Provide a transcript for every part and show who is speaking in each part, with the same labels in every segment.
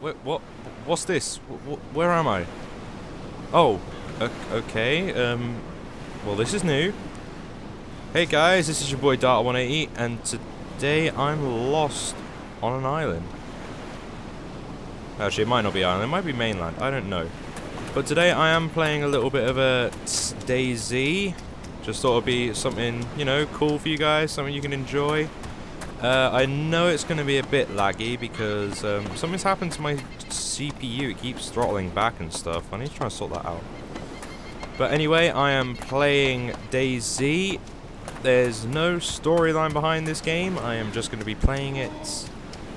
Speaker 1: Wait, what? What's this? Wh where am I? Oh, okay. Um, well, this is new. Hey guys, this is your boy Darter180, and today I'm lost on an island. Actually, it might not be island, it might be mainland, I don't know. But today I am playing a little bit of a DayZ. Just thought it'd be something, you know, cool for you guys, something you can enjoy. Uh, I know it's going to be a bit laggy because um, something's happened to my CPU. It keeps throttling back and stuff. I need to try and sort that out. But anyway, I am playing DayZ. There's no storyline behind this game. I am just going to be playing it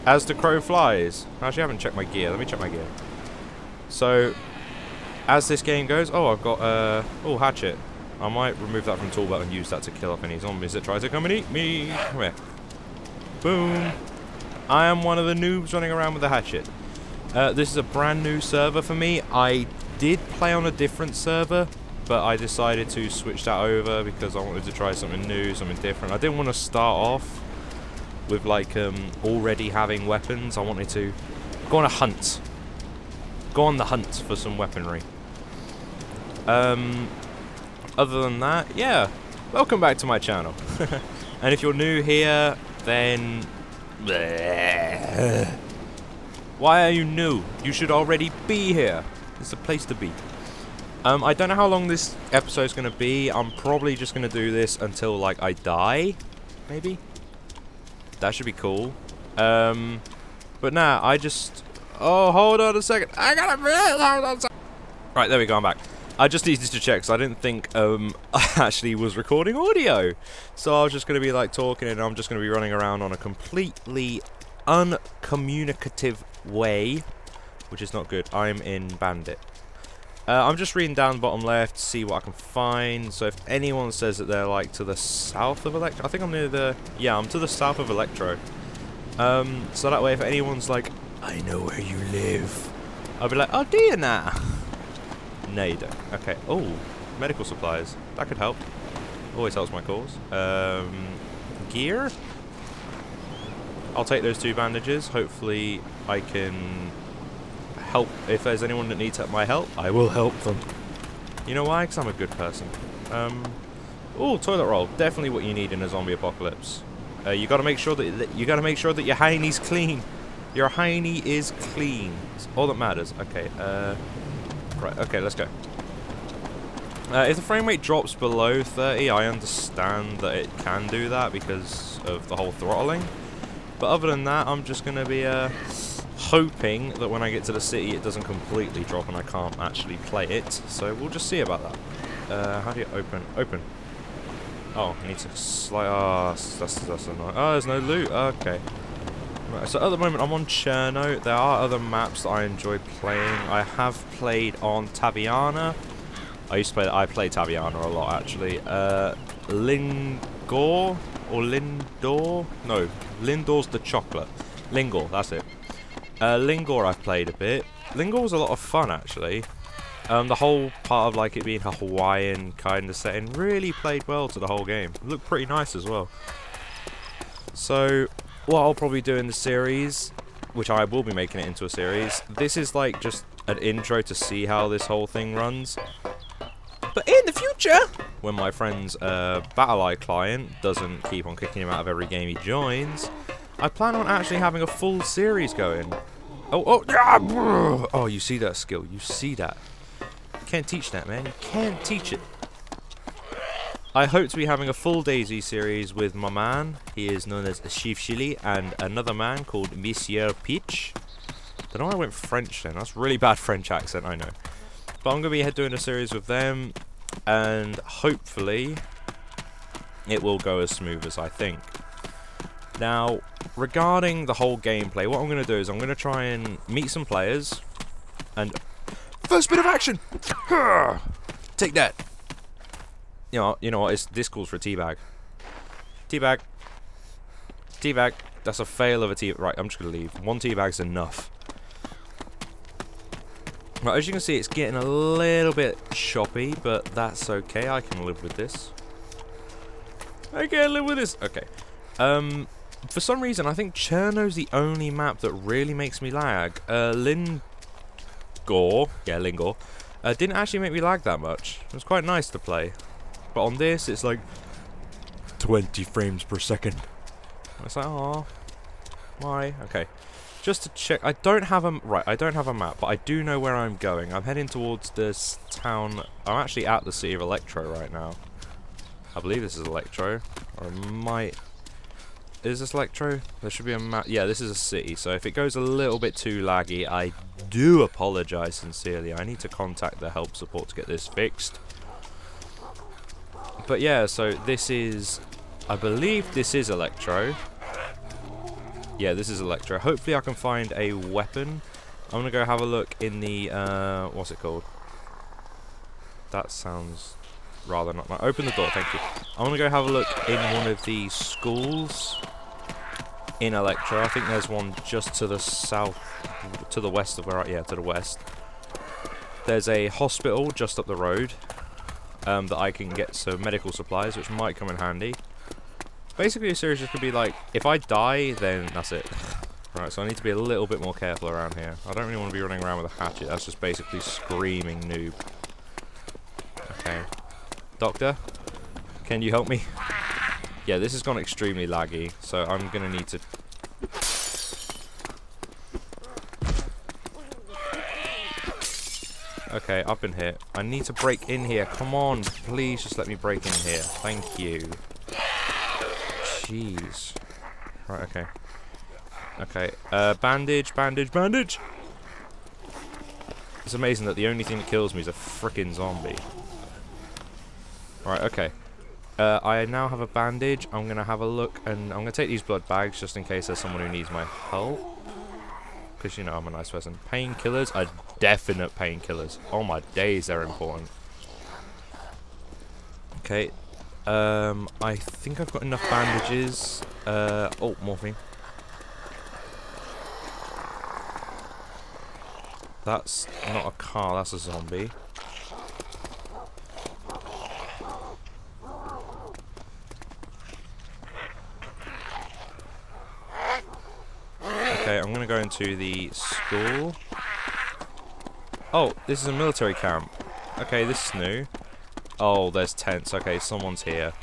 Speaker 1: as the crow flies. Actually, I haven't checked my gear. Let me check my gear. So, as this game goes... Oh, I've got... Uh, oh, hatchet. I might remove that from toolbar and use that to kill off any zombies that try to come and eat me. Come here. Boom. I am one of the noobs running around with a hatchet. Uh, this is a brand new server for me. I did play on a different server, but I decided to switch that over because I wanted to try something new, something different. I didn't want to start off with like um, already having weapons. I wanted to go on a hunt. Go on the hunt for some weaponry. Um, other than that, yeah, welcome back to my channel. and if you're new here, then... Why are you new? You should already be here. It's the place to be. Um, I don't know how long this episode is going to be. I'm probably just going to do this until, like, I die. Maybe? That should be cool. Um, but nah, I just... Oh, hold on a second. I gotta... Hold on. Right, there we go. I'm back. I just needed to check because I didn't think um, I actually was recording audio. So I was just going to be like talking and I'm just going to be running around on a completely uncommunicative way, which is not good. I'm in Bandit. Uh, I'm just reading down the bottom left to see what I can find. So if anyone says that they're like to the south of Electro, I think I'm near the, yeah, I'm to the south of Electro. Um, so that way if anyone's like, I know where you live, I'll be like, oh, do you now? No. Okay. Oh, medical supplies. That could help. Always helps my cause. Um, gear? I'll take those two bandages. Hopefully I can help. If there's anyone that needs my help, I will help them. You know why? Because I'm a good person. Um, oh, toilet roll. Definitely what you need in a zombie apocalypse. Uh, you got to make sure that, that you got to make sure that your hiney's clean. Your hiney is clean. It's all that matters. Okay. Uh, Right, okay, let's go. Uh, if the frame rate drops below 30, I understand that it can do that because of the whole throttling. But other than that, I'm just going to be uh, hoping that when I get to the city it doesn't completely drop and I can't actually play it. So we'll just see about that. Uh, how do you open? Open. Oh, I need to slide. Oh, that's, that's, that's annoying. Oh, there's no loot. Okay. Right, so at the moment I'm on Cherno. There are other maps that I enjoy playing. I have played on Taviana. I used to play. I play Taviana a lot actually. Uh, Lingor or Lindor? No, Lindor's the chocolate. Lingor, that's it. Uh, Lingor I've played a bit. Lingor was a lot of fun actually. Um, the whole part of like it being a Hawaiian kind of setting really played well to the whole game. It looked pretty nice as well. So what I'll probably do in the series, which I will be making it into a series, this is like just an intro to see how this whole thing runs. But in the future, when my friend's uh, BattlEye client doesn't keep on kicking him out of every game he joins, I plan on actually having a full series going. Oh, oh, ah, oh, you see that skill. You see that. You can't teach that, man. You can't teach it. I hope to be having a full DayZ series with my man. He is known as Chief Chili and another man called Monsieur Peach. Don't know why I went French then. That's really bad French accent, I know. But I'm going to be doing a series with them and hopefully it will go as smooth as I think. Now, regarding the whole gameplay, what I'm going to do is I'm going to try and meet some players and... First bit of action! Take that! You know, you know what? It's this calls for a teabag. Teabag. Teabag. That's a fail of a tea. Right, I'm just gonna leave. One teabag's enough. Right, as you can see, it's getting a little bit choppy, but that's okay. I can live with this. I can live with this. Okay. Um, for some reason, I think Cherno's the only map that really makes me lag. Uh, Lingor, yeah, Lingor, uh, didn't actually make me lag that much. It was quite nice to play. But on this, it's like 20 frames per second. It's like, oh, why? Okay. Just to check, I don't have a right. I don't have a map, but I do know where I'm going. I'm heading towards this town. I'm actually at the city of Electro right now. I believe this is Electro, or it might. Is this Electro? There should be a map. Yeah, this is a city. So if it goes a little bit too laggy, I do apologise sincerely. I need to contact the help support to get this fixed. But yeah, so this is. I believe this is Electro. Yeah, this is Electro. Hopefully I can find a weapon. I'm going to go have a look in the, uh, what's it called? That sounds rather not... Open the door, thank you. I'm going to go have a look in one of the schools in Electro. I think there's one just to the south, to the west of where I, yeah, to the west. There's a hospital just up the road um, that I can get some medical supplies, which might come in handy. Basically, a series just could be like, if I die, then that's it. Right, so I need to be a little bit more careful around here. I don't really want to be running around with a hatchet. That's just basically screaming noob. Okay. Doctor? Can you help me? Yeah, this has gone extremely laggy, so I'm going to need to... Okay, I've been hit. I need to break in here. Come on, please just let me break in here. Thank you. Jeez. Right, okay. Okay, uh, bandage, bandage, bandage! It's amazing that the only thing that kills me is a freaking zombie. Right, okay. Uh, I now have a bandage. I'm going to have a look, and I'm going to take these blood bags just in case there's someone who needs my help. Because, you know, I'm a nice person. Painkillers are definite painkillers. Oh my days, they're important. Okay, um, I think I've got enough bandages. Uh, oh, morphine. That's not a car, that's a zombie. I'm gonna go into the school. Oh, this is a military camp. Okay, this is new. Oh, there's tents. Okay, someone's here.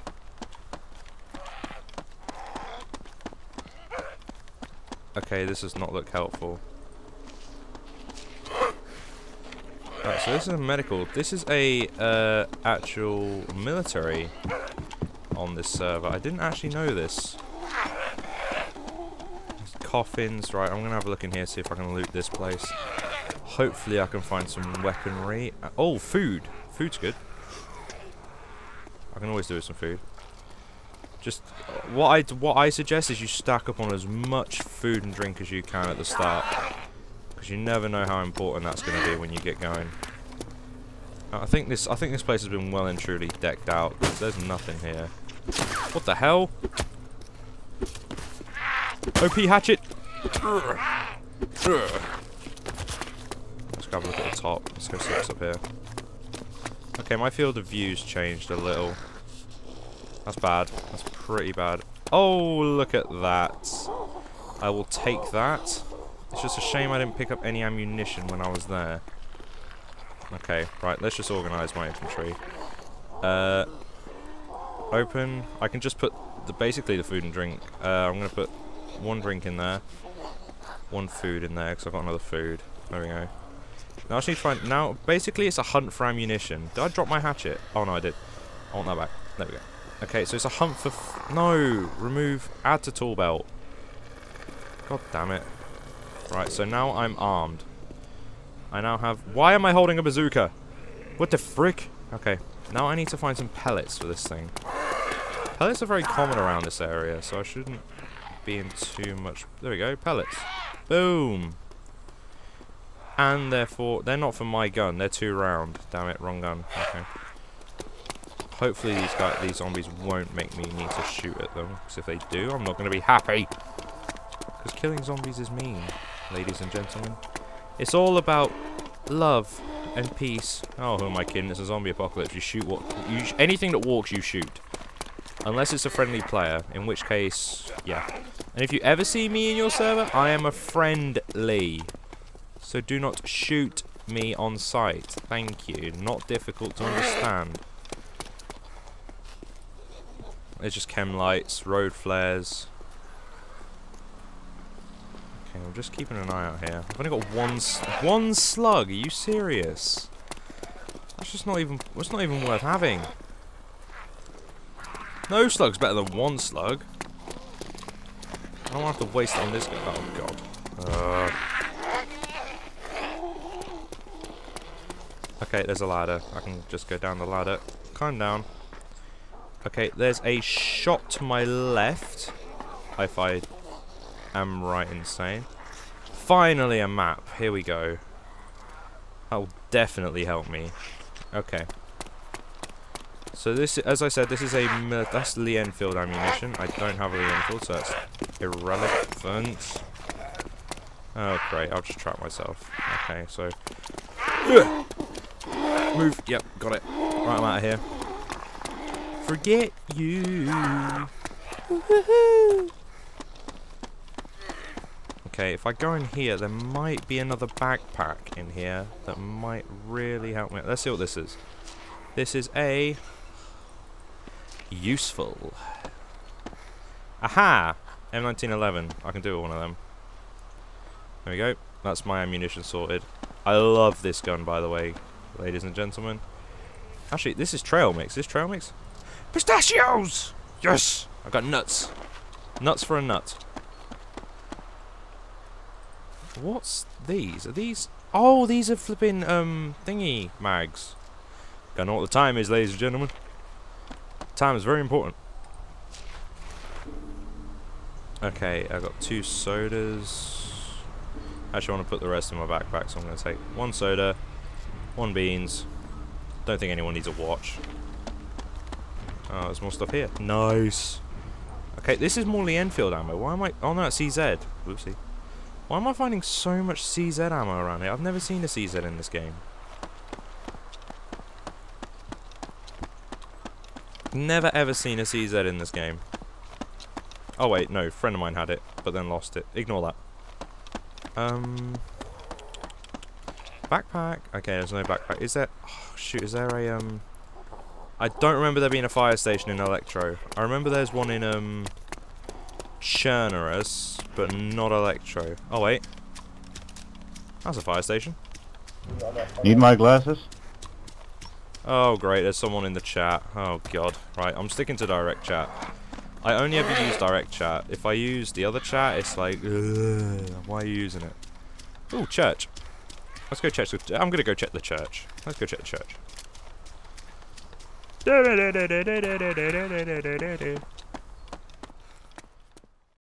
Speaker 1: Okay, this does not look helpful. Right, so this is a medical. This is a uh, actual military on this server. I didn't actually know this. Coffins. Right, I'm going to have a look in here, see if I can loot this place. Hopefully I can find some weaponry. Uh, oh, food. Food's good. I can always do with some food. Just what I what I suggest is you stack up on as much food and drink as you can at the start, because you never know how important that's going to be when you get going. I think this I think this place has been well and truly decked out. There's nothing here. What the hell? OP hatchet. Let's grab a look at the top. Let's go see what's up here. Okay, my field of view's changed a little. That's bad. That's pretty bad. Oh, look at that. I will take that. It's just a shame I didn't pick up any ammunition when I was there. Okay, right, let's just organise my infantry. Uh, open. I can just put the basically the food and drink. Uh, I'm going to put one drink in there. One food in there, because I've got another food. There we go. Now I just need to find... Now, basically, it's a hunt for ammunition. Did I drop my hatchet? Oh, no, I did. I want that back. There we go. Okay, so it's a hunt for... no! Remove... Add to tool belt. God damn it. Right, so now I'm armed. I now have... Why am I holding a bazooka? What the frick? Okay, now I need to find some pellets for this thing. Pellets are very common around this area, so I shouldn't be in too much... There we go, pellets. Boom! And therefore, they're not for my gun. They're two round. Damn it, wrong gun. Okay. Hopefully these guys, these zombies won't make me need to shoot at them. Because if they do, I'm not going to be happy. Because killing zombies is mean, ladies and gentlemen. It's all about love and peace. Oh, who am I kidding? It's a zombie apocalypse. You shoot what? You anything that walks, you shoot. Unless it's a friendly player, in which case, yeah. And if you ever see me in your server, I am a friendly. So do not shoot me on sight. Thank you. Not difficult to understand. There's just chem lights, road flares. Okay, I'm just keeping an eye out here. I've only got one one slug. Are you serious? That's just not even. It's not even worth having. No slug's better than one slug. I don't have to waste on this guy. Oh god. Uh. Okay, there's a ladder. I can just go down the ladder. Climb down. Okay, there's a shot to my left. If I am right insane. Finally a map. Here we go. That will definitely help me. Okay. So this, as I said, this is a that's Lee Enfield ammunition. I don't have a Lee Enfield, so that's irrelevant. Oh great, I'll just trap myself. Okay, so move. Yep, got it. Right, I'm out of here. Forget you. Okay, if I go in here, there might be another backpack in here that might really help me. Let's see what this is. This is a useful. Aha! M1911. I can do one of them. There we go. That's my ammunition sorted. I love this gun, by the way, ladies and gentlemen. Actually, this is trail mix. This trail mix? Pistachios! Yes! I got nuts. Nuts for a nut. What's these? Are these... Oh, these are flipping, um, thingy mags. Gotta know what the time is, ladies and gentlemen. Time is very important. Okay, I got two sodas. Actually, I want to put the rest in my backpack, so I'm going to take one soda, one beans. Don't think anyone needs a watch. Oh, there's more stuff here. Nice. Okay, this is more Lee Enfield ammo. Why am I... Oh, no, it's CZ. Whoopsie. Why am I finding so much CZ ammo around here? I've never seen a CZ in this game. Never ever seen a CZ in this game. Oh wait, no, friend of mine had it, but then lost it. Ignore that. Um, backpack. Okay, there's no backpack. Is there? Oh, shoot, is there a um? I don't remember there being a fire station in Electro. I remember there's one in um, Chernarus, but not Electro. Oh wait, that's a fire station.
Speaker 2: Need my glasses?
Speaker 1: Oh great, there's someone in the chat. Oh god. Right, I'm sticking to direct chat. I only ever use direct chat. If I use the other chat, it's like, why are you using it? Oh, church. Let's go check. The, I'm gonna go check the church. Let's go check the church.